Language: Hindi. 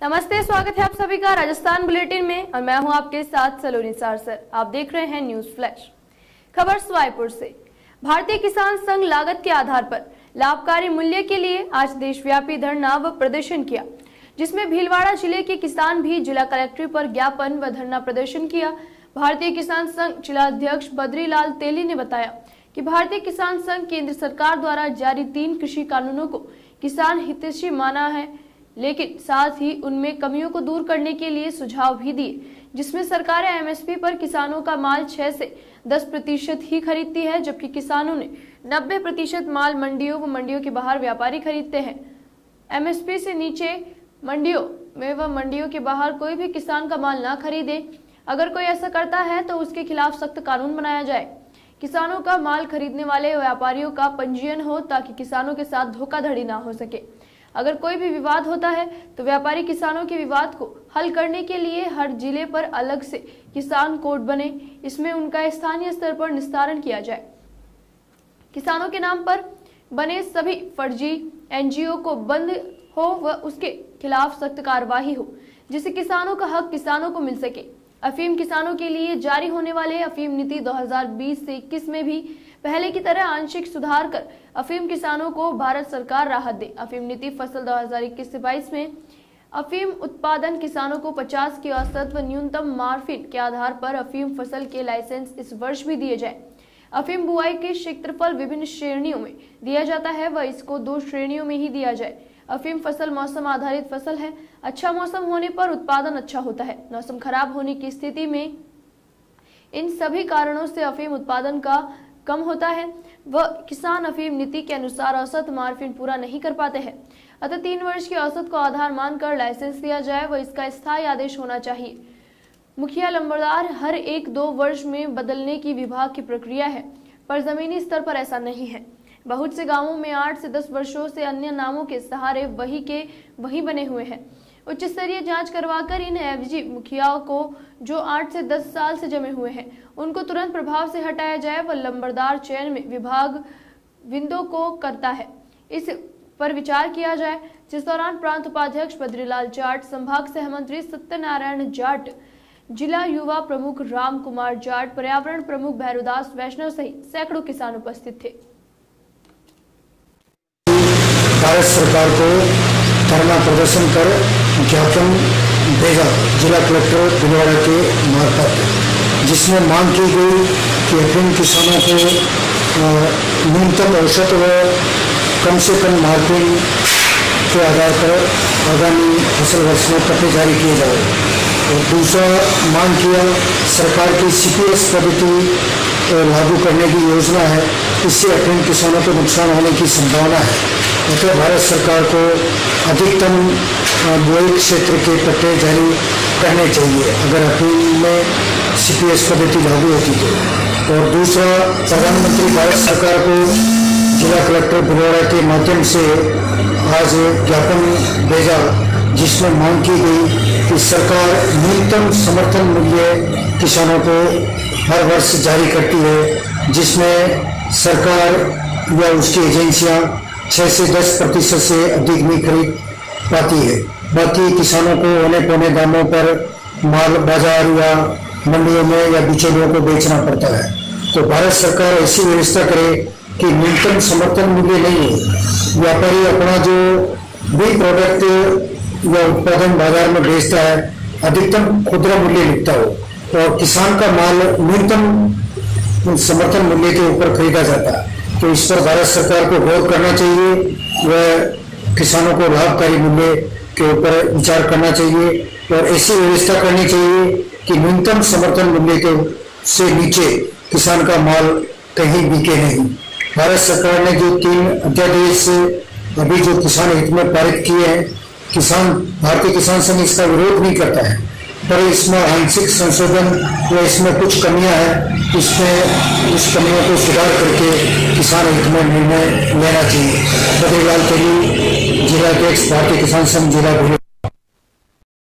नमस्ते, स्वागत है आप सभी का राजस्थान बुलेटिन में और मैं हूँ आपके साथ सलोनी सारसर। आप देख रहे हैं न्यूज़ फ्लैश। खबर स्वाईपुर से। भारतीय किसान संघ लागत के आधार पर लाभकारी मूल्य के लिए आज देशव्यापी धरना व प्रदर्शन किया, जिसमें भीलवाड़ा ज़िले के किसान भी जिला कलेक्ट्रेट पर ज्ञापन व धरना प्रदर्शन किया। भारतीय किसान संघ जिलाध्यक्ष बद्रीलाल तेली ने बताया कि भारतीय किसान संघ केंद्र सरकार द्वारा जारी तीन कृषि कानूनों को किसान हितैषी माना है। लेकिन साथ ही उनमें कमियों को दूर करने के लिए सुझाव भी दिए, जिसमें सरकार एमएसपी पर किसानों का माल 6 से 10 प्रतिशत ही खरीदती है, जबकि किसानों ने 90 प्रतिशत माल मंडियों व मंडियों के बाहर व्यापारी खरीदते हैं। एमएसपी से नीचे मंडियों में व मंडियों के बाहर कोई भी किसान का माल ना खरीदे। अगर कोई ऐसा करता है तो उसके खिलाफ सख्त कानून बनाया जाए। किसानों का माल खरीदने वाले व्यापारियों का पंजीयन हो, ताकि किसानों के साथ धोखाधड़ी ना हो सके। अगर कोई भी विवाद होता है तो व्यापारी किसानों के विवाद को हल करने के लिए हर ज़िले पर अलग से किसान कोर्ट बने। इसमें उनका स्थानीय स्तर पर निस्तारण किया जाए। किसानों के नाम पर बने सभी फर्जी एनजीओ को बंद हो व उसके खिलाफ सख्त कार्यवाही हो, जिससे किसानों का हक किसानों को मिल सके। अफीम किसानों के लिए जारी होने वाले अफीम नीति 2020 से 21 में भी पहले की तरह आंशिक सुधार कर अफीम किसानों को भारत सरकार राहत दे। अफीम नीति फ़सल 2021 से 22 में अफीम उत्पादन किसानों को 50 की औसत व न्यूनतम मार्फिन के आधार पर अफीम फ़सल के लाइसेंस इस वर्ष भी दिए जाए। अफीम बुआई के क्षेत्रफल विभिन्न श्रेणियों में दिया जाता है व इसको दो श्रेणियों में ही दिया जाए। अफीम फ़सल मौसम आधारित फ़सल है। अच्छा मौसम होने पर उत्पादन अच्छा होता है। मौसम खराब होने की स्थिति में इन सभी कारणों से अफीम उत्पादन का कम होता है। व किसान अफीम नीति के अनुसार औसत मार्फिन पूरा नहीं कर पाते हैं। अतः तीन वर्ष की औसत को आधार मानकर लाइसेंस दिया जाए व इसका स्थायी आदेश होना चाहिए। मुखिया लंबरदार, हर एक दो वर्ष में बदलने की विभाग की प्रक्रिया है, पर जमीनी स्तर पर ऐसा नहीं है। बहुत से गाँवों में आठ से दस वर्षों से अन्य नामों के सहारे वही के वही बने हुए हैं। उच्च स्तरीय जाँच करवाकर इन एवजी मुखियाओं को, जो आठ से दस साल से जमे हुए हैं, उनको तुरंत प्रभाव से हटाया जाए व लंबरदार चयन में विभाग विंदो को करता है। इस पर विचार किया जाए, जिस दौरान प्रांत उपाध्यक्ष बद्रीलाल जाट, संभाग सहमंत्री सत्यनारायण जाट, जिला युवा प्रमुख राम कुमार जाट, पर्यावरण प्रमुख भैरुदास वैष्णव सहित सैकड़ों किसान उपस्थित थे। भारत सरकार को धरना प्रदर्शन कर ज्ञापन भेजा जिला कलेक्टर भिलवाड़ा के मार्फत जिसमें मांग की गई कि अफीम किसानों को न्यूनतम औसत व कम से कम मार्किंग के आधार पर आगामी फ़सल वर्ष में पट्टे जारी किए जाए। और दूसरा, मांग किया सरकार की सीपीएस पद्धति लागू करने की योजना है। इससे अफीम किसानों को नुकसान होने की संभावना है। अतः भारत सरकार को अधिकतम बुआई क्षेत्र के पट्टे जारी करने चाहिए। अगर अपील में सीपीएस पद्धति लागू होती तो। और दूसरा, प्रधानमंत्री भारत सरकार को जिला कलेक्टर भिलवाड़ा के माध्यम से आज ज्ञापन भेजा, जिसमें मांग की गई कि सरकार न्यूनतम समर्थन मूल्य किसानों को हर वर्ष जारी करती है, जिसमें सरकार या उसकी एजेंसियाँ छः से दस प्रतिशत से अधिक नहीं खरीद पाती है। बाकी किसानों को होने पौने दामों पर माल बाज़ार या मंडियों में या बिचौलियों को बेचना पड़ता है। तो भारत सरकार ऐसी व्यवस्था करे कि न्यूनतम समर्थन मूल्य नहीं है। व्यापारी अपना जो भी प्रोडक्ट या उत्पादन बाज़ार में बेचता है, अधिकतम खुदरा मूल्य लिखता हो और किसान का माल न्यूनतम समर्थन मूल्य के ऊपर खरीदा जाता है। तो इस पर भारत सरकार को गौर करना चाहिए व किसानों को लाभकारी मूल्य के ऊपर विचार करना चाहिए और ऐसी व्यवस्था करनी चाहिए कि न्यूनतम समर्थन मूल्य के से नीचे किसान का माल कहीं बिके नहीं। भारत सरकार ने जो तीन अध्यादेश अभी जो किसान हित में पारित किए हैं, किसान, भारतीय किसान संघ इसका विरोध नहीं करता है। पर इसमें आंशिक संशोधन या इसमें कुछ कमियाँ हैं इसमें इस कमियों को सुधार करके किसान हित में निर्णय लेना चाहिए। बद्रीलाल तेली जिलाध्यक्ष भारतीय किसान संघ, जिला